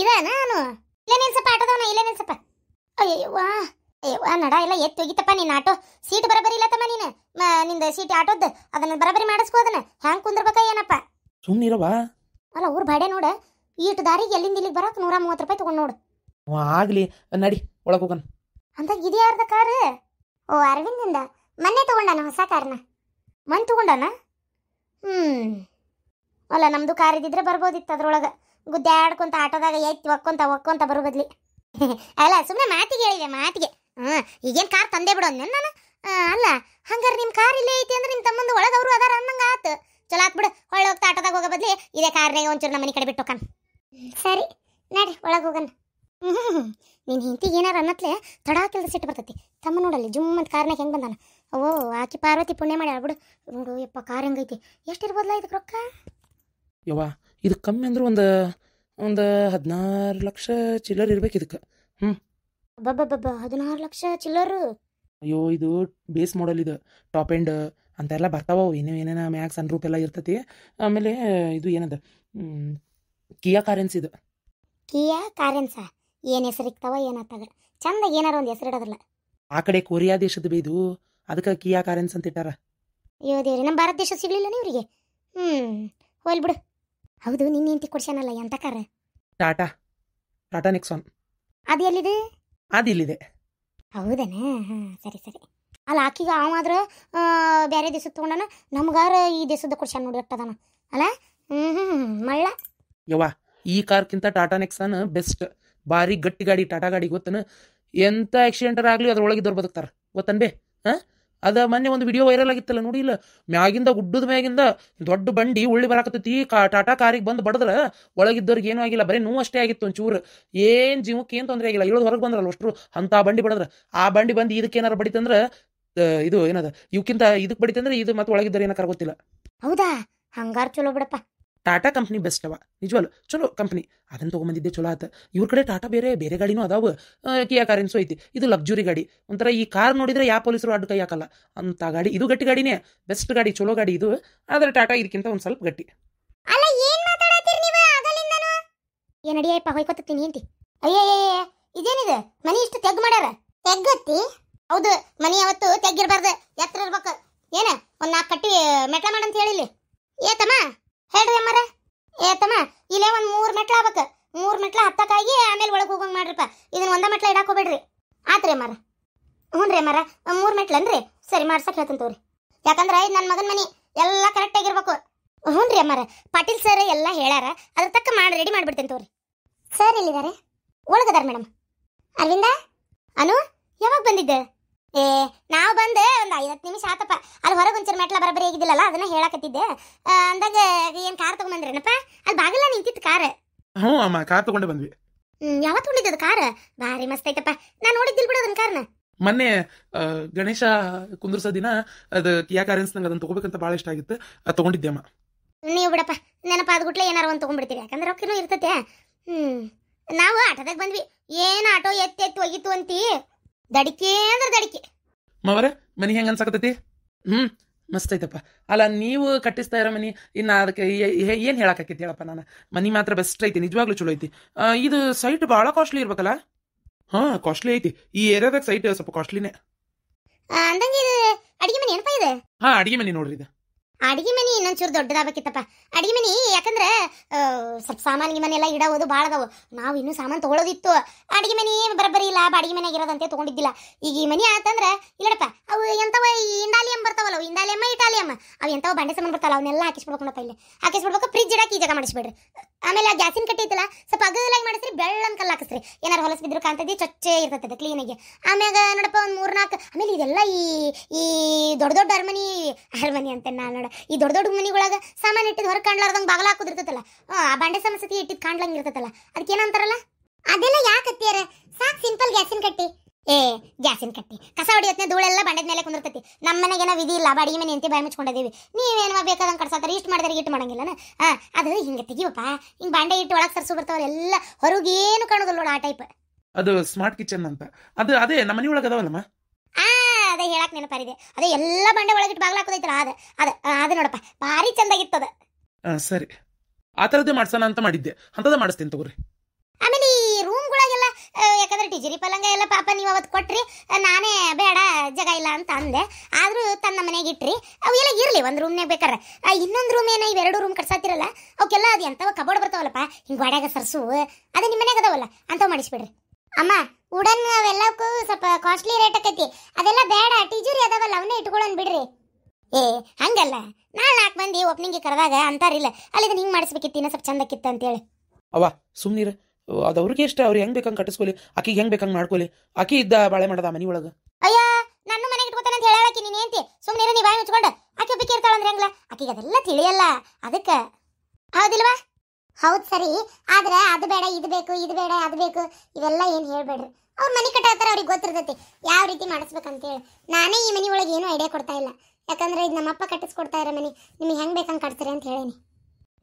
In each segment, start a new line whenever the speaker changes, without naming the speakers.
ಇದ ನಾನು ಇಲ್ಲೇ ನಿಲ್ಸಪ್ಪ ಆಟೋದವನ ಇಲ್ಲೇ ನಿಲ್ಸಪ್ಪ. ಅಯ್ಯವ್ವ ಅಯ್ಯವ್ವ ನಡ ಎಲ್ಲ ಎತ್ತು ಹೋಗಿತ್ತಪ್ಪ ನಿನ್ನ ಆಟೋ. ಸೀಟ್ ಬರಬರಿ ಇಲ್ಲ ತಮ್ಮ ನೀನು ನಿಂದ ಸೀಟ್ ಆಟೋದ್ ಅದನ್ನ ಬರಬರಿ ಮಾಡಿಸ್ಕೋ ಅದನ್ನ. ಹ್ಯಾಂಗ್ ಕುಂದ್ರಬೇಕ ಏನಪ್ಪ?
ಸುಮ್ಮನಿರವಾ
ಅಲ್ಲ ಊರ್ ಬಾಡೆ ನೋಡ. ಈಟ್ ದಾರಿಗೆ ಎಲ್ಲಿಂದ ಇಲ್ಲಿಗೆ ಬರಕ್ ನೂರ ಮೂವತ್ತು ರೂಪಾಯಿ ತಗೊಂಡ್ ನೋಡು.
ಆಗ್ಲಿ ನಡಿ ಒಳಗೆ ಹೋಗೋಣ
ಅಂತ ಇದ್ಯಾರ್ದ ಕಾರ್? ಓ ಅರವಿಂದಿಂದ. ಮೊನ್ನೆ ತಗೊಂಡಾನ ಹೊಸ ಕಾರ್ನ? ಮನ್ ತಗೊಂಡಾನ? ಹ್ಮ್. ಅಲ್ಲ ನಮ್ದು ಕಾರ್ ಇದ್ದಿದ್ರೆ ಬರ್ಬೋದಿತ್ತು ಅದ್ರೊಳಗ. ಗುದ್ದಾಡ್ಕೊಂತ ಆಟೋದಾಗ ಎತ್ತಿ ಒಕ್ಕೊಂತ ಒಕ್ಕೊಂತ ಬರೋ ಬದ್ಲಿ ಅಲ್ಲ ಸುಮ್ಮನೆ ಮಾತಿಗೆ ಹೇಳಿದೆ, ಮಾತಿಗೆ. ಹ್ಮ್ ಈಗೇನು ಕಾರ್ ತಂದೆ ಬಿಡೋ ನಾನು? ಅಲ್ಲ, ಹಂಗಾರೆ ನಿಮ್ಮ ಕಾರ್ ಇಲ್ಲೇ ಐತಿ ಅಂದ್ರೆ ನಿಮ್ಮ ತಮ್ಮಂದು ಒಳಗೆ ಅವರು ಅದಾರ ಅನ್ನಂಗ ಆತು. ಚಲೋ ಬಿಡು, ಹೊಳ್ಳಿ ಹೋಗ್ತಾ ಆಟೋದಾಗ ಹೋಗೋ ಬದ್ಲಿ ಇದೇ ಕಾರ್ನಾಗ ಒಂಚೂರು ನಮ್ಮ ಮನೆ ಕಡೆ ಬಿಟ್ಟು ಸರಿ ನಡಿ ಒಳಗೆ ಹೋಗಣ ಹ್ಮ್ ನಿನ್ ಹಿಂತಿಗೆ ಏನಾರ ಅನ್ನತ್ಲೆ ತಡ ಕೆಲಸ ಸಿಟ್ಟು ಬರ್ತೈತಿ. ತಮ್ಮ ನೋಡಲ್ಲಿ ಜುಮ್ ಅಂತ ಕಾರ್ನಾಗ ಹೆಂಗ್ ಬಂದಾನ? ಓ ಆಕಿ ಪಾರ್ವತಿ ಪುಣ್ಯ ಮಾಡಿ ಬಿಡು. ನೋಡು, ಯಪ್ಪ, ಕಾರ್ ಹೆಂಗೈತಿ? ಎಷ್ಟಿರ್ಬೋದ್ಲ ಇದಕ್ಕೆ ರೊಕ್ಕ?
ಯವ್ವ ಇದು ಕಮ್ಮಿ ಅಂದ್ರೆ ಒಂದು ಒಂದು ಹದಿನಾರು ಲಕ್ಷ ಚಿಲ್ಲರ್ ಇರ್ಬೇಕು ಇದಕ್ಕೆ
ಬಬ್ಬ ಹದಿನಾರು ಲಕ್ಷ ಚಿಲ್ಲರ್.
ಅಯ್ಯೋ ಇದು ಬೇಸ್ ಮಾಡಲ್ ಇದು. ಟಾಪ್ ಎಂಡ್ ಅಂತೆಲ್ಲ ಬರ್ತಾವ ಅವು ಏನೇನು ಮ್ಯಾಕ್ಸ್ ಸನ್ ರೂಪ್ ಎಲ್ಲ ಇರ್ತತಿ. ಆಮೇಲೆ ಇದು ಏನದ? ಕಿಯಾ ಕಾರೆನ್ಸ್ ಇದು.
ಕಿಯಾ ಕಾರೆನ್ಸ ಏನ್ ಹೆಸರು ಇಕ್ತಾವ ಏನಾಗ್ತದ ಚಂದ ಏನಾರ ಒಂದು ಹೆಸರು ಇಡೋದಿಲ್ಲ
ಆ ಕಡೆ ಕೊರಿಯಾ ದೇಶದ ಬೇದು ಅದಕ್ಕೆ ಕಿಯಾ ಕಾರೆನ್ಸ್ ಅಂತ ಇಟ್ಟಾರ.
ಅಯ್ಯೋ ದೇವ್ರಿ ನಮ್ಮ ಭಾರತ ದೇಶ ಸಿಗ್ಲಿಲ್ಲ ಇವರಿಗೆ ಹ್ಞೂ ಹೋಲ್ ಬಿಡು. ಹೌದು ನಿನ್ನ ಹೆಂಡತಿ ಕೊಡ್ಸ್ಯಾನಲ್ಲ ಎಂತ ಕಾರ
ಟಾಟಾ. ಟಾಟಾ ನೆಕ್ಸಾನ್.
ಅದು ಎಲ್ಲಿದೆ?
ಅದು ಇಲ್ಲಿದೆ.
ಹೌದನ? ಹಾಂ ಸರಿ ಸರಿ. ಅಲ್ಲ ಆಕಿಗೆ ಅವಾದ್ರೆ ಬೇರೆ ದೇಶದ ತಗೊಂಡನ? ನಮ್ಗಾರ ಈ ದೇಶದ ಕೊಡ್ಸ್ಯಾನ ನೋಡಿ ಅಟ್ಟದನ ಅಲ್ಲ? ಹ್ಮ್ ಹ್ಮ್ ಮಳ್ಳ?
ಯವ್ವ ಈ ಕಾರ್ಕ್ಕಿಂತ ಟಾಟಾ ನೆಕ್ಸಾನ್ ಬೆಸ್ಟ್. ಭಾರಿ ಗಟ್ಟಿ ಗಾಡಿ ಟಾಟಾ ಗಾಡಿ ಗೊತ್ತನ? ಎಂತ ಆಕ್ಸಿಡೆಂಟರ್ ಆಗಲಿ ಅದ್ರೊಳಗಿದ್ದವ್ರು ಬದುಕ್ತಾರ. ಗೊತ್ತನ್ಬೇ ಹಾಂ? ಅದ ಮೊನ್ನೆ ಒಂದು ವಿಡಿಯೋ ವೈರಲ್ ಆಗಿತ್ತಲ್ಲ ನೋಡಿಲ್ಲ ಮ್ಯಾಗಿಂದ, ಗುಡ್ಡದ ಮ್ಯಾಗಿಂದ ದೊಡ್ಡ ಬಂಡಿ ಉಳ್ಳಿ ಬರಾಕತ್ತೈತಿ. ಟಾಟಾ ಕಾರಿಗೆ ಬಂದು ಬಡದ್ರ ಒಳಗಿದ್ದವ್ರಿಗೆ ಏನೂ ಆಗಿಲ್ಲ. ಬರೀ ನೋವು ಅಷ್ಟೇ ಆಗಿತ್ತು ಒಂಚೂರು. ಏನು ಜೀವಕ್ಕೆ ಏನು ತೊಂದರೆ ಆಗಿಲ್ಲ. ಇಳೋದು ಹೊರಗೆ ಬಂದ್ರಲ್ಲ ಅಷ್ಟು ಅಂತ ಬಂಡಿ ಬಡದ್ರ. ಆ ಬಂಡಿ ಬಂದು ಇದಕ್ಕೆ ಏನಾರು ಬಡಿತಂದ್ರ ಇದು ಏನದ? ಇವಕ್ಕಿಂತ ಇದಕ್ಕೆ ಬಡಿತಂದ್ರೆ ಇದು ಮತ್ತೆ ಒಳಗಿದ್ದವ್ರು ಏನಕ್ಕಾರ ಗೊತ್ತಿಲ್ಲ
ಹೌದಾ? ಹಂಗಾರ ಚಲೋ ಬಿಡಪ್ಪ.
ಟಾಟಾ ಕಂಪ್ನಿ ಬೆಸ್ಟ್ ಅವ. ನಿಜವಲ್ಲ ಚಲೋ ಕಂಪ್ನಿ ಅದನ್ನು ತೊಗೊಂಬಂದಿದ್ದೆ ಚಲೋ ಆತ. ಇವ್ರ ಕಡೆ ಟಾಟಾ ಬೇರೆ ಬೇರೆ ಗಾಡಿನೂ ಅದಾವ. ಕಿಯಾ ಕಾರೆನ್ಸು ಐತಿ. ಇದು ಲಕ್ಸುರಿ ಗಾಡಿ. ಒಂಥರ ಈ ಕಾರ್ ನೋಡಿದ್ರೆ ಯಾವ ಪೊಲೀಸರು ಅಡ್ಡ ಕೈ ಹಾಕಲ್ಲ. ಅಂತ ಗಾಡಿ. ಇದು ಗಟ್ಟಿ ಗಾಡಿನೇ. ಬೆಸ್ಟ್ ಗಾಡಿ, ಚಲೋ ಗಾಡಿ ಇದು. ಆದರೆ ಟಾಟಾ ಇದಕ್ಕಿಂತ ಒಂದು ಸ್ವಲ್ಪ ಗಟ್ಟಿ.
ಇದೇನಿದೆ? ಮನಿ ಇಷ್ಟು ತೆಗ್ ಮಾಡ್ಯಾರ? ತೆಗ್ಗತ್ತಿ? ಹೌದು, ಮನಿ ಅವತ್ತು ತೆಗ್ಗಿರ್ಬಾರ್ದು. ಎತ್ತರ ಇರ್ಬೇಕು. ಏನ? ಒಂದ್ ನಾಲ್ಕು ಕಟ್ಟಿ, ಮೆಟ್ಲ ಮಾಡಂತ ಹೇಳಿಲಿ ಏತಮ್ಮ? ತಮ್ಮ ಹೇಳ್ರಿ ಅಮ್ಮರ. ಏ ತಮ್ಮ ಇಲ್ಲೇ ಒಂದು ಮೂರು ಮೆಟ್ಲ ಆಗ್ಬೇಕು. ಮೂರು ಮೆಟ್ಲ ಹತ್ತಕ್ಕಾಗಿ ಆಮೇಲೆ ಒಳಗೆ ಹೋಗಂಗ್ ಮಾಡ್ರಪ್ಪ. ಇದನ್ನ ಒಂದ ಮೆಟ್ಲ ಇಡಾಕ್ ಹೋಗ್ಬೇಡ್ರಿ. ಆತ್ರಿ ಅಮ್ಮರ. ಹ್ಞೂ ರೀ ಅಮ್ಮರ. ಮೂರ್ ಮೆಟ್ಲನ್ರಿ ಸರಿ ಮಾಡ್ಸಕ್ಕೆ ಹೇಳ್ತೀನಿ ತಗೋರಿ. ಯಾಕಂದ್ರೆ ಇದು ನನ್ನ ಮಗನ ಮನೆ. ಎಲ್ಲ ಕರೆಕ್ಟ್ ಆಗಿರ್ಬೇಕು. ಹ್ಞೂ ರೀ ಅಮ್ಮರ. ಪಾಟೀಲ್ ಸರ್ ಎಲ್ಲ ಹೇಳ್ಯಾರ. ಅದ್ರ ತಕ್ಕ ಮಾಡಿ ರೆಡಿ ಮಾಡಿಬಿಡ್ತೀನಿ ತೋರಿ ಸರ್ ಎಲ್ಲಿದ್ದಾರೆ? ಒಳಗದಾರ ಮೇಡಮ್ ಅರವಿಂದ? ಅನು ಯಾವಾಗ ಬಂದಿದ್ದೆ? ಏ ನಾವು ಬಂದೆ ಒಂದು ಐವತ್ತು ನಿಮಿಷ ಆತಪ್ಪ. ಅಲ್ಲಿ ಹೊರಗೆ ಒಂಚೂರು ಮೆಟ್ಲ ಬರಬರಿ ಆಗಿದ್ದಿಲ್ಲಲ್ಲ ಅದನ್ನ ಹೇಳಕತ್ತಿದ್ದೆ. ಅಂದಾಗ ಏನು ಕಾರ್ ತಗೊಂಬಂದ್ರೇನಪ್ಪ? ಅಲ್ಲಿ ಬಾಗಿಲ ನಿಂತಿತ್ತು ಕಾರ್.
ಹ್ಞೂ ಅಮ್ಮ ಕಾರ್ ತಗೊಂಡೆ ಬಂದ್ವಿ.
ಯಾವ ಯಾವತ್ತು ಹೊಂದಿದ್ದದು ಕಾರ್? ಭಾರಿ ಮಸ್ತ್ ಐತಪ್ಪ. ನಾನು ನೋಡಿದ್ದಿಲ್ ಬಿಡು ಅದನ್ನ ಕಾರ್ನ.
ಮೊನ್ನೆ ಗಣೇಶ ಕುಂದ್ರಸೋ ದಿನ ಅದು ಕಿಯಾ ಕಾರೆನ್ಸ್ ನಂಗೆ ಅದನ್ನ ತಗೋಬೇಕಂತ ಭಾಳ ಇಷ್ಟ ಆಗಿತ್ತು. ಅದು ತಗೊಂಡಿದ್ದೆ ಅಮ್ಮ.
ನೀವು ಬಿಡಪ್ಪ ನೆನಪಾದ್ಗುಟ್ಲೆ ಏನಾರ ಒಂದು ತೊಗೊಂಡ್ಬಿಡ್ತೀವಿ. ಯಾಕಂದ್ರೆ ರೊಕ್ಕನೂ ಇರ್ತತೆ. ಹ್ಞೂ ನಾವು ಆಟೋದಾಗ ಬಂದ್ವಿ. ಏನು ಆಟೋ ಎತ್ತೆತ್ತು ಒಗಿತು ಅಂತಿ? ದಡಿಕೆ ಅಂದ್ರೆ ದಡಿಕೆ.
ಮಾವರ ಮನಿ ಹೆಂಗ ಅನ್ಸಕತ್ತೈತಿ? ಹ್ಮ್ ಮಸ್ತ್ ಐತಪ್ಪ. ಅಲ್ಲ ನೀವು ಕಟ್ಟಿಸ್ತಾ ಇರೋ ಮನಿ ಇನ್ನ ಅದಕ್ಕೆ ಏನು ಹೇಳಕತ್ತೈತಿ ಹೇಳಪ್ಪ ನಾನು? ಮನಿ ಮಾತ್ರ ಬೆಸ್ಟ್ ಐತಿ ನಿಜವಾಗ್ಲೂ ಚಲೋ ಐತಿ. ಇದು ಸೈಟ್ ಭಾಳ ಕಾಸ್ಟ್ಲಿ ಇರ್ಬೇಕಲ್ಲ? ಹಾ ಕಾಸ್ಟ್ಲಿ ಐತಿ. ಈ ಏರಿಯಾದಾಗ ಸೈಟ್ ಸ್ವಲ್ಪ ಕಾಸ್ಟ್ಲಿನೇ
ಅಂದಂಗೆ ಇದು ಅಡಿಗೆ ಮನಿ ಏನಪ್ಪ ಇದು?
ಹಾ ಅಡಿಗೆ ಮನಿ ನೋಡ್ರಿ ಇದು.
ಅಡಿಗೆ ಮನೆ ಇನ್ನೊಂಚೂರು ದೊಡ್ಡದಾಗಬೇಕಿತ್ತಪ್ಪ. ಅಡಿಗೆ ಮನೆ ಯಾಕಂದ್ರೆ ಸ್ವಲ್ಪ ಸಾಮಾನು ಮನೆ ಎಲ್ಲ ಇಡೋದು ಭಾಳ ಅದಾವು. ನಾವು ಇನ್ನೂ ಸಾಮಾನು ತೊಗೊಳೋದಿತ್ತು. ಅಡಿಗೆ ಮನೆ ಬರಬರಿ ಇಲ್ಲ ಅಡಿಗೆ ಮನೆಗೆ ಇರೋದಂತೆ ತಗೊಂಡಿದ್ದಿಲ್ಲ. ಈಗ ಈ ಮನೆ ಆತಂದ್ರೆ ಇಲ್ಲಪ್ಪ ಅವು ಎಂಥವ ಇಂಡಾಲಿಯಂ ಬರ್ತಾವಲ್ಲ, ಅವು ಇಂಡಾಲಿಯಮ್ಮ ಇಟಾಲಿಯಮ್ಮ ಅವು ಎಂಥವು ಬಂಡೆ ಸಾಮಾನು ಬರ್ತಾವಲ್ಲ, ಅವನ್ನೆಲ್ಲ ಹಾಕಿಸ್ಬಿಡ್ಬೇಕಪ್ಪ ಇಲ್ಲಿ. ಹಾಕಿಸ್ಬಿಡ್ಬೇಕು ಫ್ರಿಜ್ ಇಡಕ್ಕೆ ಈ ಜಾಗ ಮಾಡಿಸ್ಬಿಡ್ರಿ. ಆಮೇಲೆ ಆ ಗ್ಯಾಸಿನ ಕಟ್ಟಿ ಐತಲ್ಲ ಸ್ವಲ್ಪ ಅಗಲಾಗಿ ಮಾಡಿಸ್ರಿ, ಬೆಳ್ಳನ್ ಕಲ್ಲು ಹಾಕಿಸ್ರಿ. ಏನಾರು ಹೊಲಸು ಬಿದ್ರು ಕಾಣ್ತದೆ ಚೊಚ್ಚೆ ಇರ್ತದೆ ಕ್ಲೀನಾಗಿ ಆಮ್ಯಾಗ ನೋಡಪ್ಪ ಒಂದು ಮೂರ್ನಾಲ್ಕು ಆಮೇಲೆ ಇದೆಲ್ಲ ಈ ಈ ದೊಡ್ಡ ದೊಡ್ಡ ಅರಮನಿ ಅರಮನಿ ಅಂತ ನಾನು ನೋಡ ಈ ದೊಡ್ಡ ದೊಡ್ಡ ಮನಿಗೊಳಗ ಸಾಮಾನು ಇಟ್ಟಿದ್ ಹೊರಗೆ ಕಾಣ್ಲಾರ್ದಂಗೆ ಬಾಗಲ ಹಾಕೋದಿರ್ತೈತಲ್ಲ ಆ ಬಂಡೆ ಸಮಸ್ಯೆ ಇಟ್ಟಿದ್ ಕಾಣ್ಲಂಗೆ ಇರ್ತೈತಲ್ಲ. ಅದಕ್ಕೆ ಏನಂತಾರಲ್ಲ ಅದೆಲ್ಲ ಯಾಕೆ ಹತ್ತಿಯಾರ? ಸಾಕ್ ಸಿಂಪಲ್ ಗ್ಯಾಸಿನ ಕಟ್ಟಿ. ಏ ಗ್ಯಾಸಿನ ಕಟ್ಟಿ. ಕಸ ಹೊಡಿಯತ್ನೆ ಧೂಳೆಲ್ಲ ಬಂಡೆದ ಮೇಲೆ ಕುಂದಿರ್ತೈತಿ. ನಮ್ಮ ಮನೆಗೇನ ವಿಧಿ ಇಲ್ಲ. ಬಾಡಿಗೆ ಮನೆ ಅಂತ ಬಾಯಿ ಮುಚ್ಕೊಂಡಿದ್ದೀವಿ ನೀವೇನು ಬೇಕಾದಂಗೆ ಕಡ್ಸಾತಾರೆ ಇಷ್ಟು ಮಾಡಿದ್ರೆ ಇಟ್ಟು ಮಾಡಂಗಿಲ್ಲನ? ಆ ಅದು ಹಿಂಗೆ ತೆಗಿವಪ್ಪ ಹಿಂಗೆ ಬಾಂಡೆ ಇಟ್ಟು ಒಳಗೆ ಸರ್ಸು ಬರ್ತಾವಲ್ಲ ಎಲ್ಲ ಹೊರಗೇನು ಕಾಣೋದಿಲ್ಲ ನೋಡು ಆ ಟೈಪ್
ಅದು ಸ್ಮಾರ್ಟ್ ಕಿಚನ್ ಅಂತ. ಅದು ಅದೇ ನಮ್ಮ ಮನೆ ಒಳಗೆ ಅದಾವಲ್ಲಮ್ಮ?
ಆ ಅದೇ ಹೇಳಕ್ ನೆನಪಾರಿದೆ ಅದೇ ಎಲ್ಲ ಬಂಡೆ ಒಳಗಿಟ್ಟು ಬಾಗ್ಲ ಹಾಕೋದೈತಲ್ಲ ಅದ ಅದ ಅದ ನೋಡಪ್ಪ ಭಾರಿ ಚಂದಾಗಿತ್ತದ
ಸರಿ. ಆ ಥರದ್ದೇ ಮಾಡ್ಸೋಣ ಅಂತ ಮಾಡಿದ್ದೆ. ಅಂಥದ್ದೇ ಮಾಡಿಸ್ತೀನಿ ತಗೋರಿ.
ಟಿಜರಿ ಪಲಂಗ ಎಲ್ಲ ಪಾಪ ನೀವು ಅವತ್ತು ಕೊಟ್ರಿ ನಾನೇ ಬೇಡ ಜಾಗ ಇಲ್ಲ ಅಂತ ಅಂದೆ. ಆದ್ರೂ ತನ್ನ ಮನೆಗೆ ಇಟ್ರಿ. ಅವು ಎಲ್ಲ ಇರ್ಲಿ ಒಂದು ರೂಮ್ನಾಗ ಬೇಕಾರೆ ಇನ್ನೊಂದು ರೂಮ್ ಏನೋ ಇವೆರಡು ರೂಮ್ ಕಟ್ಸಾತಿರಲ್ಲ ಅವಕ್ಕೆಲ್ಲ ಅದು ಎಂತವ ಕಬೋರ್ಡ್ ಬರ್ತಾವಲ್ಲಪ್ಪ ಹಿಂಗೆ ಗೋಡ್ಯಾಗ ಸರ್ಸು ಅದೇ ನಿಮ್ಮ ಮನ್ಯಾಗ ಅದಾವಲ್ಲ ಅಂತವ್ ಮಾಡಿಸ್ಬಿಡ್ರಿ. ಅಮ್ಮ ಉಡನ್ ಅವೆಲ್ಲಕ್ಕೂ ಸ್ವಲ್ಪ ಕಾಸ್ಟ್ಲಿ ರೇಟ್ ಆಕೈತಿ. ಅದೆಲ್ಲ ಬೇಡ ಟೀಚರ್ ಅದಾವಲ್ಲ ಅವನ್ನೇ ಇಟ್ಕೊಳ್ಳೋಣ ಬಿಡ್ರಿ. ಏ ಹಂಗಲ್ಲ. ನಾಳೆ ನಾಲ್ಕು ಮಂದಿ ಓಪನಿಂಗ್ ಕರೆದಾಗ ಅಂತಾರಿಲ್ಲ ಅಲ್ಲಿ ಹಿಂಗೆ ಮಾಡಿಸ್ಬೇಕಿತ್ತು ಇನ್ನೂ ಸ್ವಲ್ಪ ಚಂದಕ್ಕಿತ್ತು ಅಂತೇಳಿ.
ಅವ ಸುಮ್ನಿರ. ಅದು ಅವ್ರಿಗೆ ಇಷ್ಟ ಅವ್ರು ಹೆಂಗ್ ಬೇಕಂಗ್ ಕಟ್ಟಿಸ್ಕೊಲಿ ಆಕಿಗೆ ಹೆಂಗ್ ಬೇಕಂಗ್ ಮಾಡ್ಕೊಲಿ ಆಕಿ ಇದ್ದ ಬಾಳೆ ಮಾಡದ ಮನಿ ಒಳಗ.
ಅಯ್ಯ ನನ್ನ ಮನೆಗೆ ಇಟ್ಕೋತಾನೆ ಅಂತ ಹೇಳಾಕಿ ನೀನು ಏಂತಿ ಸುಮ್ಮನೆ ನೀ ಬಾಯಿ ಮುಚ್ಕೊಂಡು. ಆಕೆ ಒಬ್ಬಕ್ಕೆ ಇರ್ತಾಳಂದ್ರೆ ಹೆಂಗ್ಲ? ಆಕಿಗೆ ಅದೆಲ್ಲ ತಿಳಿಯಲ್ಲ ಅದಕ್ಕೆ. ಹೌದಿಲ್ವಾ? ಹೌದ್ ಸರಿ ಆದ್ರೆ ಅದು ಬೇಡ ಇದು ಬೇಕು ಇದು ಬೇಡ ಅದು ಬೇಕು ಇವೆಲ್ಲ ಏನು ಹೇಳ್ಬೇಡ್ರಿ. ಅವ್ರ ಮನೆ ಕಟ್ಟಾತಾರ ಅವ್ರಿಗೆ ಗೊತ್ತಿರ್ತೈತಿ. ಯಾವ ರೀತಿ ಮಾಡಿಸ್ಬೇಕಂತ ಹೇಳಿ ನಾನೇ ಈ ಮನೆ ಒಳಗೆ ಏನೂ ಐಡಿಯಾ ಕೊಡ್ತಾ ಇಲ್ಲ. ಯಾಕಂದ್ರೆ ಇದು ನಮ್ಮಪ್ಪ ಕಟ್ಟಿಸ್ಕೊಡ್ತಾ ಇರೋ ಮನೆ. ನಿಮಗೆ ಹೆಂಗ್ ಬೇಕಂಗ್ ಕಟ್ತೀರಿ ಅಂತ ಹೇಳೇನಿ.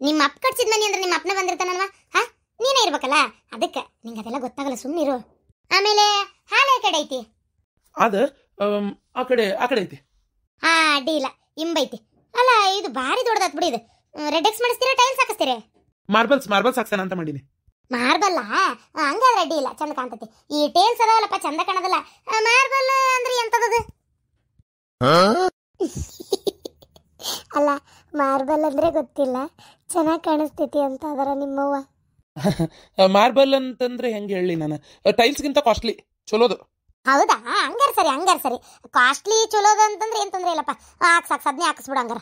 ನಿಮ್ಮ ಅಪ್ಪ ಕಟ್ಸಿದ ಮನೆ ಅಂದ್ರೆ ನಿಮ್ಮ ಅಪ್ಪನ ಬಂದಿರ್ತಾನಲ್ವಾ? ಹಾ? ನೀನೇ ಇರ್ಬೇಕಲ್ಲ? ಅದಕ್ಕೆ ನಿಂಗೆ ಅದೆಲ್ಲ ಗೊತ್ತಾಗಲ್ಲ ಸುಮ್ಮನಿರು ಆಮೇಲೆ ಹಾಲು ಕಡೆ ಐತಿ.
ಅದ ಆ ಕಡೆ ಆ ಕಡೆ ಐತಿ.
ಹಾ ಅಡ್ಡಿ ಇಲ್ಲ. ಇಂಬೈತಿ ಅಲ್ಲ ಇದು ಭಾರಿ ದೊಡ್ಡದಾತ್ ಬಿಡಿ ಇದು. ರೆಡ್ ಎಕ್ಸ್ ಮಾಡಿಸ್ತೀರಾ ಟೈಲ್ಸ್ ಹಾಕಿಸ್ತೀರಾ?
ಮಾರ್ಬಲ್ಸ್ ಮಾರ್ಬಲ್ಸ್ ಹಾಕ್ಸೋಣ ಅಂತ ಮಾಡೀನಿ.
ಮಾರ್ಬಲ್ ಹಂಗಾದ್ರೆ ಅಡ್ಡಿ ಇಲ್ಲ ಚಂದ ಕಾಣ್ತತಿ. ಈ ಟೇಲ್ಸ್ ಅದಾವಲ್ಲಪ್ಪ ಚಂದ ಕಾಣದಲ್ಲ. ಮಾರ್ಬಲ್ ಅಂದ್ರೆ ಎಂತದದು? ಅಲ್ಲ ಮಾರ್ಬಲ್ ಅಂದ್ರೆ ಗೊತ್ತಿಲ್ಲ. ಚೆನ್ನಾಗಿ ಕಾಣಿಸ್ತೈತಿ ಅಂತ ಅದರ ನಿಮ್ಮವ್ವ.
ಮಾರ್ಬಲ್ ಅಂತಂದ್ರೆ ಹೆಂಗೆ ಹೇಳಿ ನಾನು? ಟೈಲ್ಸ್ಗಿಂತ ಕಾಸ್ಟ್ಲಿ ಚಲೋದು.
ಹೌದಾ? ಹಂಗಾರ ಸರಿ ಹಂಗಾರ ಸರಿ. ಕಾಸ್ಟ್ಲಿ ಚಲೋದು ಅಂತಂದ್ರೆ ಏನ್ ತೊಂದ್ರೆ ಇಲ್ಲಪ್ಪ. ಹಾಕ್ಸ್ ಹಾಕ್ಸ್ ಅದನ್ನೇ ಹಾಕಿಸ್ಬಿಡು ಹಂಗಾರ.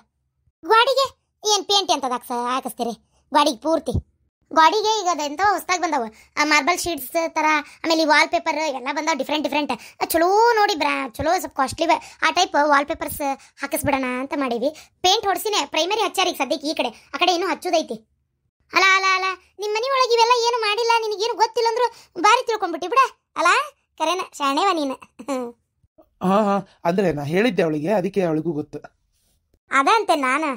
ಗಾಡಿಗೆ ಏನ್ ಪೇಂಟ್ ಎಂತದ ಹಾಕ್ಸ ಹಾಕಿಸ್ತೀರಿ? ಗಾಡಿಗೆ ಪೂರ್ತಿ. ಗಾಡಿಗೆ ಈಗ ಅದು ಹೊಸದಾಗಿ ಹೊಸ್ದಾಗಿ ಬಂದಾವ. ಮಾರ್ಬಲ್ ಶೀಟ್ಸ್ ಥರ ಆಮೇಲೆ ವಾಲ್ ಪೇಪರ್ ಎಲ್ಲ ಬಂದಾವ ಡಿಫ್ರೆಂಟ್ ಡಿಫ್ರೆಂಟ್ ಚಲೋ ನೋಡಿ ಬ್ರಾ ಚಲೋ ಸ್ವಲ್ಪ ಕಾಸ್ಟ್ಲಿ ಆ ಟೈಪ್ ವಾಲ್ ಪೇಪರ್ಸ್ ಹಾಕಿಸ್ಬಿಡೋಣ ಅಂತ ಮಾಡೀವಿ. ಪೇಂಟ್ ಹೊಡ್ಸಿನೇ ಪ್ರೈಮರಿ ಹಚ್ಚಾರಿ ಈಗ ಸದ್ಯಕ್ಕೆ ಈ ಕಡೆ. ಆ ಕಡೆ ಏನು ಹಚ್ಚೋದೈತಿ. ಅಲ್ಲ ಅಲ್ಲ ಅಲ್ಲ ನಿಮ್ಮ ಮನೆ ಒಳಗೆ ಇವೆಲ್ಲ ಏನು ಮಾಡಿಲ್ಲ ನಿನಗೇನು ಗೊತ್ತಿಲ್ಲ ಅಂದ್ರು ಬಾರಿ ತಿಳ್ಕೊಂಡ್ಬಿಟ್ಟಿ ಬಿಡ. ಅಲ್ಲ ಕರೆನ ಶಾಣೆವ ನೀನು.
ಹಾಂ ಹಾಂ ಅಂದ್ರೆ ನಾ ಹೇಳಿದ್ದೆ ಅವಳಿಗೆ ಅದಕ್ಕೆ ಅವಳಿಗೂ ಗೊತ್ತು.
ಅದಂತೆ ನಾನು.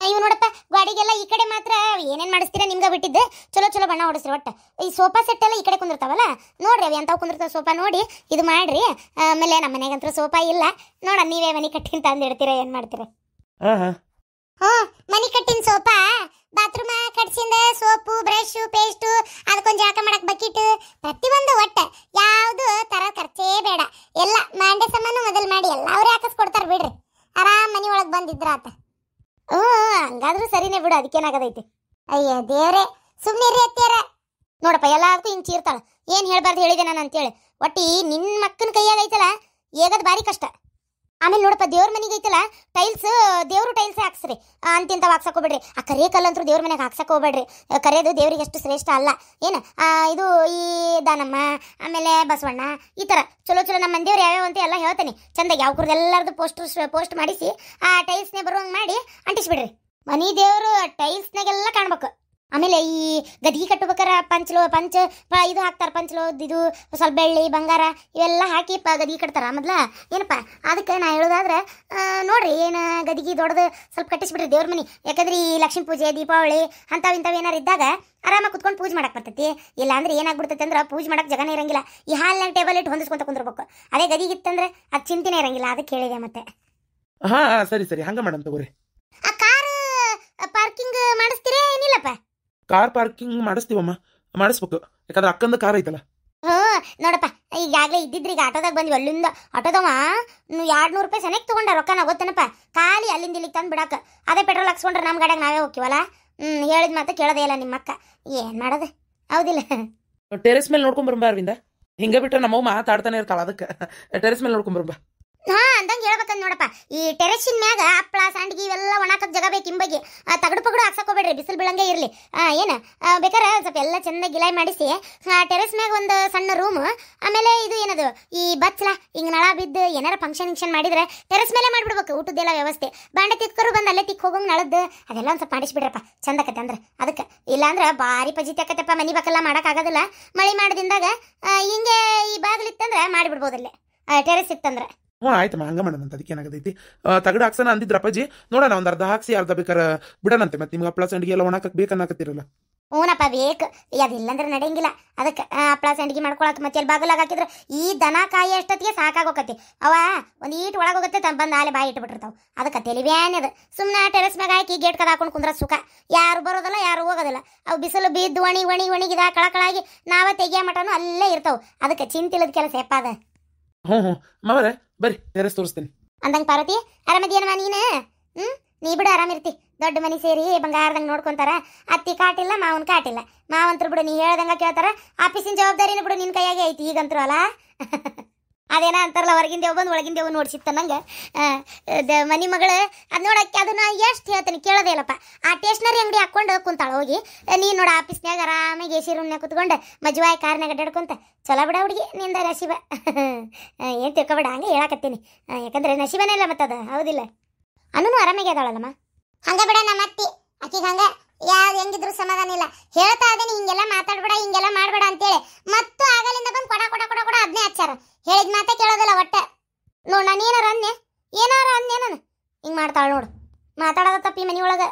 ಇವ್ ನೋಡಪ್ಪ ಗಾಡಿಗೆಲ್ಲ ಈ ಕಡೆ ಮಾತ್ರ ಏನೇನ್ ಮಾಡಿಸ್ತೀರಾ ನಿಮ್ಗೆ ಬಿಟ್ಟಿದ್ದೆ? ಚಲೋ ಚಲೋ ಬಣ್ಣ ಹೊಡಿಸ್ರಿ ಒಟ್ಟ. ಈ ಸೋಫಾ ಸೆಟ್ ಎಲ್ಲ ಈ ಕಡೆ ಕುಂದಿರ್ತಾವಲ್ಲ? ನೋಡ್ರಿ ಅವು ಎಂತಾವ್ ಕುಂದಿರ್ತಾವ ಸೋಫಾ ನೋಡಿ ಇದು ಮಾಡ್ರಿ. ಆಮೇಲೆ ನಮ್ಮ ಮನೆಗಂತೂ ಸೋಫಾ ಇಲ್ಲ. ನೋಡ ನೀವೇ ಮನೆ ಕಟ್ಟಿನ ತಂದು ಇಡ್ತೀರಾ ಏನ್ ಮಾಡ್ತೀರಾ? ಹ್ಞೂ ಮನೆ ಕಟ್ಟಿನ ಸೋಫಾ. ಬಾತ್ರೂಮ್ ಕಟ್ಸಿಂದ ಸೋಪು ಬ್ರಷ್ ಪೇಸ್ಟು ಅದಕ್ಕೊಂದು ಜಾಕ ಮಾಡಕ್ ಬಕೆಟ್ ಪ್ರತಿಯೊಂದು ಒಟ್ಟ. ಯಾವುದು ತರ ಖರ್ಚೇ ಬೇಡ. ಎಲ್ಲ ಮಾಂಡೆ ಸಾಮಾನು ಮೊದಲು ಮಾಡಿ ಎಲ್ಲ ಅವ್ರೇ ಹಾಕಿಸ್ಕೊಡ್ತಾರ ಬಿಡ್ರಿ. ಆರಾಮ್ ಮನಿ ಒಳಗ್ ಬಂದಿದ್ರ ಆತ. ಹ್ಞೂ ಹಂಗಾದ್ರೂ ಸರಿನೇ ಬಿಡು, ಅದಕ್ಕೇನಾಗದೈತಿ. ಅಯ್ಯ, ದೇವ್ರೆ ಸುಮ್ಮನೆ ಅತ್ಯಾರ ನೋಡಪ್ಪ ಎಲ್ಲದಕ್ಕೂ ಹಿಂಗೆ ಚೀರ್ತಾಳ. ಏನು ಹೇಳ್ಬಾರ್ದು ಹೇಳಿದೆ ನಾನು ಅಂತೇಳಿ ಒಟ್ಟಿ ನಿನ್ನ ಮಕ್ಕನ ಕೈಯಾಗೈತಲ್ಲ ಏಗದ್ ಬಾರಿ ಕಷ್ಟ. ಆಮೇಲೆ ನೋಡಪ್ಪ, ದೇವ್ರ ಮನೆಗೆ ಐತಲ್ಲ ಟೈಲ್ಸ್ ದೇವ್ರು ಟೈಲ್ಸ್ ಹಾಕ್ಸ್ರಿ. ಅಂತಿಂತವ್ ಹಾಕ್ಸಕ್ ಹೋಗ್ಬೇಡ್ರಿ ಆ, ಕರೆ ಕಲ್ಲಂತೂ ದೇವ್ರ ಮನೆಗೆ ಹಾಕ್ಸಕ್ ಹೋಗ್ಬೇಡ್ರಿ ಕರೆದು ದೇವರಿಗೆ ಎಷ್ಟು ಶ್ರೇಷ್ಠ ಅಲ್ಲ. ಏನು? ಇದು ಈ ದಾನಮ್ಮ, ಆಮೇಲೆ ಬಸವಣ್ಣ, ಈ ಥರ ಚಲೋ ಚಲೋ ನಮ್ಮ ಮಂದಿಯವ್ರು ಯಾವ್ಯಾವ ಅಂತ ಎಲ್ಲ ಹೇಳ್ತೇನೆ. ಚಂದಾಗಿ ಯಾವ ಎಲ್ಲರದು ಪೋಸ್ಟ್ ಪೋಸ್ಟ್ ಮಾಡಿಸಿ, ಆ ಟೈಲ್ಸ್ನೇ ಬರುವಂಗೆ ಮಾಡಿ ಅಂಟಿಸ್ಬಿಡ್ರಿ. ಮನಿ ದೇವರು ಟೈಲ್ಸ್ನಾಗೆಲ್ಲ ಕಾಣ್ಬೇಕು. ಆಮೇಲೆ ಈ ಗದಿ ಕಟ್ಟಬೇಕಾರ ಪಂಚಲೋ ಪಂಚ ಇದು ಹಾಕ್ತಾರ ಪಂಚಲೋ ಇದು ಸ್ವಲ್ಪ ಬೆಳ್ಳಿ ಬಂಗಾರ ಇವೆಲ್ಲ ಹಾಕಿ ಪ ಗದಿ ಕಟ್ತಾರ ಮೊದ್ಲ? ಏನಪ್ಪ? ಅದಕ್ಕೆ ನಾ ಹೇಳೋದಾದ್ರೆ ನೋಡ್ರಿ ಏನು ಗದಿಗೆ ದೊಡ್ಡದು ಸ್ವಲ್ಪ ಕಟ್ಟಿಸ್ಬಿಡ್ರಿ ದೇವ್ರ ಮನಿ. ಯಾಕಂದ್ರೆ ಈ ಲಕ್ಷ್ಮೀ ಪೂಜೆ ದೀಪಾವಳಿ ಅಂಥವು ಇಂಥವು ಏನಾರು ಇದ್ದಾಗ ಆರಾಮಾಗಿ ಕುತ್ಕೊಂಡು ಪೂಜೆ ಮಾಡಕ್ಕೆ ಬರ್ತೈತಿ. ಇಲ್ಲ ಅಂದ್ರೆ ಏನಾಗ್ಬಿಡ್ತೈತೆ ಅಂದ್ರೆ ಪೂಜೆ ಮಾಡಕ್ ಜಗನೇ ಇರಂಗಿಲ್ಲ. ಈ ಹಾಲ್ನಾಗ ಟೇಬಲ್ ಇಟ್ಟು ಹೊಂದಿಸ್ಕೊಂತ ಕುಂದಿರ್ಬೇಕು. ಅದೇ ಗದಿಗಿತ್ತಂದ್ರೆ ಅದು ಚಿಂತೆನೇ ಇರಂಗಿಲ್ಲ. ಅದಕ್ಕೆ ಹೇಳಿದೆ ಮತ್ತೆ.
ಹಾ ಹಾ, ಸರಿ ಸರಿ. ಹಂಗೆ ಮಾಡಮ್ ತಗೋರಿ
ಆ ಕಾರ್ ಪಾರ್ಕಿಂಗ್ ಮಾಡಿಸ್ತೀರಾ ಏನಿಲ್ಲಪ್ಪ
ಕಾರ್ ಪಾರ್ಕಿಂಗ್ ಮಾಡಿಸ್ತೀವಮ್ಮ? ಮಾಡಿಸ್ಬೇಕು. ಯಾಕಂದ್ರೆ ಅಕ್ಕಂದ ಕಾರ್ ಐತಲ್ಲ.
ಹಾ ನೋಡಪ್ಪ ಈಗಾಗಲೇ ಇದ್ದಿದ್ರಿ ಈಗ ಆಟೋದಾಗ ಬಂದ್ವಿ. ಅಲ್ಲಿಂದ ಆಟೋದವ ಎರಡು ನೂರು ರೂಪಾಯಿ ಸನಕ್ ತಗೊಂಡ ರೊಕ್ಕನ ಗೊತ್ತೇನಪ್ಪ? ಖಾಲಿ ಅಲ್ಲಿಂದ ಇಲ್ಲಿಗೆ ತಂದು ಬಿಡಾಕ. ಅದೇ ಪೆಟ್ರೋಲ್ ಹಾಕ್ಸ್ಕೊಂಡ್ರೆ ನಮ್ಮ ಗಾಡಿಯಾಗ ನಾವೇ ಹೋಗ್ತೀವಲ್ಲ? ಹ್ಞೂ ಹೇಳಿದ ಮಾತು ಕೇಳೋದೇ ಇಲ್ಲ ನಿಮ್ಮ ಅಕ್ಕ ಏನು ಮಾಡೋದು? ಹೌದಿಲ್ಲ.
ಟೆರೆಸ್ ಮೇಲೆ ನೋಡ್ಕೊಂಡ್ ಬರಂಬ ಅರವಿಂದ. ಹಿಂಗ ಬಿಟ್ರೆ ನಮ್ಮವ್ ಮಾತಾಡ್ತಾನೆ ಇರ್ತಾಳ ಅದಕ್ಕೆ. ಟೆರೆಸ್ ಮೇಲೆ ನೋಡ್ಕೊಂಡ್ ಬರಂಬ
ಹಾ ಅಂದಂಗ ಹೇಳ್ಬೇಕಂದ್ ನೋಡಪ್ಪ. ಈ ಟೆರೆಸಿನ ಮ್ಯಾಗ ಹಪ್ಪಳ ಸಂಡ್ಗಿ ಇವೆಲ್ಲ ಒಣಾಕಕ್ ಜಾಗ ಬೇಕು ಹಿಂಬಗೆ. ತಗಡು ಪಗಡು ಹಾಕ್ಸಕೋಬೇಡ್ರಿ, ಬಿಸಿಲು ಬೀಳಂಗೆ ಇರಲಿ. ಏನು? ಬೇಕಾರೆ ಸ್ವಲ್ಪ ಎಲ್ಲ ಚಂದ ಗಿಲಾಯಿ ಮಾಡಿಸಿ. ಟೆರೆಸ್ ಮ್ಯಾಗ ಒಂದು ಸಣ್ಣ ರೂಮ್ ಆಮೇಲೆ ಇದು ಏನದು? ಈ ಬಚ್ಚಲ ಹಿಂಗೆ ನಳ ಬಿದ್ದು ಏನಾರ ಫಂಕ್ಷನ್ ಗಿಂಕ್ಷನ್ ಮಾಡಿದ್ರೆ ಟೆರೆಸ್ ಮೇಲೆ ಮಾಡಿಬಿಡ್ಬೇಕು, ಊಟದ್ದೆಲ್ಲ ವ್ಯವಸ್ಥೆ. ಬಾಂಡೆ ತಿಕ್ಕರು ಬಂದು ಅಲ್ಲೇ ತಿಕ್ಕ ಹೋಗಂಗೆ ನಳದ್ದು. ಅದೆಲ್ಲ ಒಂದು ಸ್ವಲ್ಪ ಮಾಡಿಸ್ಬಿಡ್ರಪ್ಪ ಚಂದಕತೆ ಅಂದ್ರೆ. ಅದಕ್ಕೆ, ಇಲ್ಲಾಂದ್ರೆ ಭಾರಿ ಪಜಿತಿ ಆಕತ್ತಪ್ಪ, ಮನಿ ಬಕ್ಕಲ್ಲ ಮಾಡೋಕ್ಕಾಗೋದಿಲ್ಲ. ಮಳೆ ಮಾಡಿದಿಂದಾಗ ಹಿಂಗೆ ಈ ಬಾಗಿಲಿತ್ತಂದ್ರೆ ಮಾಡಿಬಿಡ್ಬೋದಲ್ಲೇ ಟೆರೆಸ್ ಇತ್ತಂದ್ರೆ.
ಹ್ಞೂ ಆಯ್ತಮ್ಮ ಹಂಗ ಮಾಡೋಣಂತ ಅದಕ್ಕೆ ಏನಾಗದೈತಿ. ತಗಡ ಹಾಕ್ಸನ ಅಂದಿದ್ರ ಅಪ್ಪಾಜಿ ನೋಡೋಣ ಒಂದು ಅರ್ಧ ಹಾಕ್ಸಿ ಅರ್ಧ ಬೇಕಾರ ಬಿಡೋಣಂತೆ ಮತ್ತೆ ನಿಮ್ಗೆ ಹಪ್ಪಳ ಸಂಡಿಗೆ ಎಲ್ಲ ಒಣಕಕ್ ಬೇಕನ್ನಾಕತ್ತಿರಲ್ಲ.
ಹ್ಞೂನಪ್ಪ ಬೇಕು. ಅದಿಲ್ಲಂದ್ರೆ ನಡೆಯಂಗಿಲ್ಲ. ಅದಕ್ಕೆ ಹಪ್ಳ ಸಂಡಿಗೆ ಮಾಡ್ಕೊಳಕ್ಕೆ ಮತ್ತೆ ಅಲ್ಲಿ ಬಾಗಲಾಗ ಹಾಕಿದ್ರೆ ಈ ದನ ಕಾಯಿ ಅಷ್ಟೊತ್ತಿಗೆ ಸಾಕಾಗೋಕತಿ. ಅವ ಒಂದು ಈಟ್ ಒಳಗೆ ಹೋಗುತ್ತೆ ತಮ್ಮ ಬಂದು ಆಲೆ ಬಾಯಿ ಇಟ್ಬಿಟ್ಟಿರ್ತಾವ. ಅದಕ್ಕೆ ತೆಲಿವ್ಯಾನದ ಸುಮ್ಮನೆ ಟೆರೆಸ್ ಮ್ಯಾಗ ಹಾಕಿ ಗೇಟ್ ಕದ ಹಾಕೊಂಡು ಕುಂದ್ರ ಸುಖ. ಯಾರು ಬರೋದಿಲ್ಲ ಯಾರು ಹೋಗೋದಿಲ್ಲ. ಅವು ಬಿಸಿಲು ಬಿದ್ದು ಒಣಿ ಒಣಿ ಒಣಗಿದ ಕಳಕಳಾಗಿ ನಾವೇ ತೆಗಿಯೋ ಮಟನು ಅಲ್ಲೇ ಇರ್ತಾವ. ಅದಕ್ಕೆ ಚಿಂತಿಲ್ಲದ ಕೆಲಸ ಎಪ್ಪ ಅದ
ಹ್ಞೂ ಹ್ಞೂ ಮಾವರ ಬರ್ರಿ ಟೆರೆಸ್ ತೋರಿಸ್ತೀನಿ.
ಅಂದಂಗ ಪಾರ್ವತಿ ಆರಾಮದಿಯನಮ್ಮ ನೀನು? ಹ್ಮ್? ನೀ ಬಿಡು, ಆರಾಮಿರ್ತಿ. ದೊಡ್ಡ ಮನೆ ಸೇರಿ ಬಂಗಾರದಂಗೆ ನೋಡ್ಕೊಂತಾರ. ಅತ್ತಿ ಕಾಟಿಲ್ಲ, ಮಾವನ್ ಕಾಟಿಲ್ಲ. ಮಾವಂತ್ರು ಬಿಡು, ನೀ ಹೇಳ್ದಂಗ ಕೇಳ್ತಾರ. ಆಫೀಸಿನ ಜವಾಬ್ದಾರಿನ ಬಿಡು, ನಿನ್ ಕೈಯಾಗೆ ಐತಿ ಈಗಂತ್ರು ಅಲ್ಲ ಅದೇನ ಅಂತಾರಲ್ಲ ಹೊರಗಿನ ದೇವ್ ಬಂದು ಒಳಗಿನ ದೇವ್ ನೋಡ್ಸಿತ್ತ ನಂಗೆ. ಮನಿ ಮಗಳು, ಅದು ನೋಡಕ್ಕೆ ಅದನ್ನ ಎಷ್ಟು ಹೇಳ್ತೀನಿ ಕೇಳೋದೇ ಇಲ್ಲಪ್ಪ. ಆ ಟೇಷನರಿ ಅಂಗಡಿ ಹಾಕೊಂಡು ಕುಂತಾಳ ಹೋಗಿ. ನೀನು ನೋಡ ಆಫೀಸ್ನ್ಯಾಗ ಆರಾಮಾಗಿ ಎ ಸಿ ರೂಮ್ನಾಗ ಕುತ್ಕೊಂಡು ಮಜವಾಯಿ ಕಾರ್ನಾಗ ಅಡ್ಡಾಡ್ಕೊಂತ, ಚಲೋ ಬಿಡ ಹುಡುಗಿ, ನಿಂದ ನಸೀಬ ಏನು ತಿಳ್ಕೊಬೇಡ, ಹಂಗೆ ಹೇಳಕತ್ತೀನಿ. ಯಾಕಂದ್ರೆ ನಸೀಬನೇ ಇಲ್ಲ ಮತ್ತದ, ಹೌದಿಲ್ಲ. ಅನ್ನೂ ಆರಾಮಾಗಿ ಅದಾಳಲ್ಲಮ್ಮ. ಹಂಗ ಬಿಡ ನಮ್ಮ ಅತ್ತಿ, ಆಕಿಗೆ ಹಂಗ ಯಾವ್ದು ಹೆಂಗಿದ್ರು ಸಮಾಧಾನ ಇಲ್ಲ. ಹೇಳ್ತಾ ಅದೀನಿ ಹಿಂಗೆಲ್ಲ ಮಾತಾಡ್ಬೇಡ, ಹಿಂಗೆಲ್ಲ ಮಾಡ್ಬೇಡ ಅಂತೇಳಿ. ಮತ್ತು ಆಗಲಿಂದ ಬಂದು ಕೊಡ ಕೊಡ ಅದನ್ನೇ ಹಚ್ಚಾರ ಹೇಳಿದ ಮಾತೇ ಕೇಳೋದಿಲ್ಲ ಒಟ್ಟೆ. ನೋಡ ನಾನು ಏನಾರ ಅಂದೆ ಏನಾರ ಅಂದೆ ನಾನು? ಹಿಂಗೆ ಮಾಡ್ತಾಳ ನೋಡು. ಮಾತಾಡೋದ ತಪ್ಪಿ ಮನೆ ಒಳಗೆ.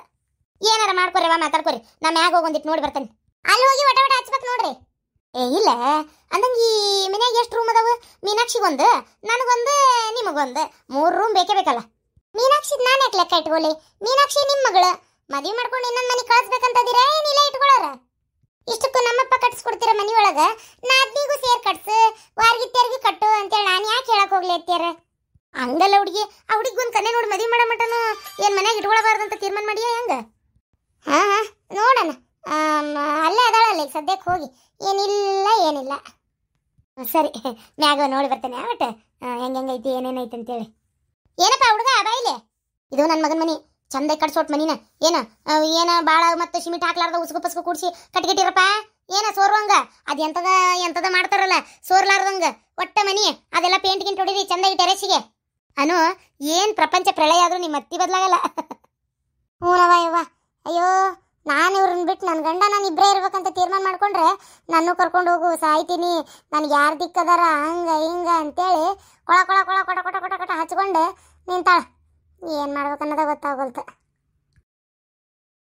ಏನಾರ ಮಾಡ್ಕೊರಿ ವಾ, ಮಾತಾಡ್ಕೊರಿ. ನಾ ಮ್ಯಾಗ ಹೋಗಿ ಒಂದಿಟ್ಟು ನೋಡಿ ಬರ್ತೇನೆ. ಅಲ್ಲಿ ಹೋಗಿ ಒಟ ಒಟ ಹಚ್ಬೇಕು ನೋಡ್ರಿ. ಏ, ಇಲ್ಲ. ಅಂದಂಗೆ ಈ ಮನ್ಯಾಗ ಎಷ್ಟು ರೂಮ್ ಅದಾವ? ಮೀನಾಕ್ಷಿಗೊಂದು. ನನಗೊಂದು, ನಿಮಗೊಂದು. ಮೂರು ರೂಮ್ ಬೇಕೇ ಬೇಕಲ್ಲ. ಮೀನಾಕ್ಷಿ ನಾನು ಯಾಕೆ ಲೆಕ್ಕ ಇಟ್ಕೊಳ್ಳಿ ಮೀನಾಕ್ಷಿ ನಿಮ್ಮ ಮಗಳು. ಮದುವೆ ಮಾಡ್ಕೊಂಡು ಇನ್ನೊಂದು ಮನೆ ಕಳಿಸ್ಬೇಕಂತದಿರೇ? ಏನಿಲ್ಲ ಇಟ್ಕೊಳ್ಳೋರ ಇಷ್ಟಕ್ಕೂ ನಮ್ಮಪ್ಪ ಕಟ್ಸ್ಕೊಡ್ತೀರ ಮನಿ ನಾ ನಾದ್ನಿಗೂ ಸೇರ್ ಕಟ್ಸು. ವಾರ್ಗಿ ವಾರ್ಗಿತ್ತೇರ್ಗಿ ಕಟ್ಟು ಅಂತೇಳಿ ನಾನು ಯಾಕೆ ಹೇಳಕ್ ಹೋಗ್ಲಿ ಅತ್ಯಾರ ಹಂಗಲ್ಲ ಹುಡುಗಿ. ಆ ಹುಡುಗಿ ಒಂದು ಕನ್ನೆ ನೋಡಿ ಮದುವೆ ಮಾಡೋ ಮಟನು. ಏನ್ ಮನ್ಯಾಗ ಅಂತ ತೀರ್ಮಾನ ಮಾಡಿಯಾ ಹೆಂಗ? ಹಾ ಹಾ. ನೋಡಣ. ಅಲ್ಲೇ ಅದಾಳಲ್ಲ ಈಗ ಸದ್ಯಕ್ಕೆ ಹೋಗಿ. ಏನಿಲ್ಲ ಏನಿಲ್ಲ. ಸರಿ. ಮ್ಯಾಗ ನೋಡಿ ಬರ್ತೇನೆ. ಒಟ್ಟು ಹೆಂಗ್ ಹೆಂಗೈತಿ ಏನೇನೈತಿ ಅಂತೇಳಿ ಏನಪ್ಪ ಹುಡುಗ ಬಾಯಿಲೆ? ಇದು ನನ್ನ ಮಗನ ಮನಿ. ಚಂದ ಕಟ್ಸೋಟ್ ಮನಿನ. ಏನ ಏನು ಬಾಳ ಮತ್ತೆ ಸಿಮೆಂಟ್ ಹಾಕ್ಲಾರ್ದ ಉಸ್ಕು ಪಸ್ಕು ಕೂಡ್ಸಿ ಕಟ್ಗಿಟ್ಟಿರಪ್ಪ? ಏನ ಸೋರ್ವಂಗ ಅದು ಎಂಥದ ಎಂಥದ ಮಾಡ್ತಾರಲ್ಲ ಸೋರ್ಲಾರ್ದಂಗ ಒಟ್ಟ ಮನಿ, ಅದೆಲ್ಲ ಪೇಂಟ್ ಗಿಂಟ್ ಹೊಡಿರಿ ಚಂದಾಗಿ ಟೆರೆಸಿಗೆ ಅನು, ಏನು ಪ್ರಪಂಚ ಪ್ರಳಯ ಆದ್ರೂ ನಿಮ್ಮ ಅತ್ತಿ ಬದಲಾಗಲ್ಲ. ಹ್ಞೂನವ ಯವ್ವ ಅಯ್ಯೋ, ನಾನು ಇವ್ರನ್ನ ಬಿಟ್ಟು ನನ್ನ ಗಂಡ ನಾನು ಇಬ್ಬರೇ ಇರ್ಬೇಕಂತ ತೀರ್ಮಾನ ಮಾಡ್ಕೊಂಡ್ರೆ ನನ್ನ ಕರ್ಕೊಂಡು ಹೋಗು, ಸಾಯ್ತೀನಿ. ನನಗೆ ಯಾರು ದಿಕ್ಕದಾರ ಹಂಗ ಹಿಂಗ ಅಂತೇಳಿ ಕೊಳ ಕೊಳ ಕೊಳ ಕೊಟ ಕೊಟ ಕೊಟ ಕೊಟ ಹಚ್ಕೊಂಡು ನಿಂತಾಳ. ಏನು ಮಾಡ್ಬೇಕನ್ನೋದ ಗೊತ್ತಾಗೋಲ್ತ.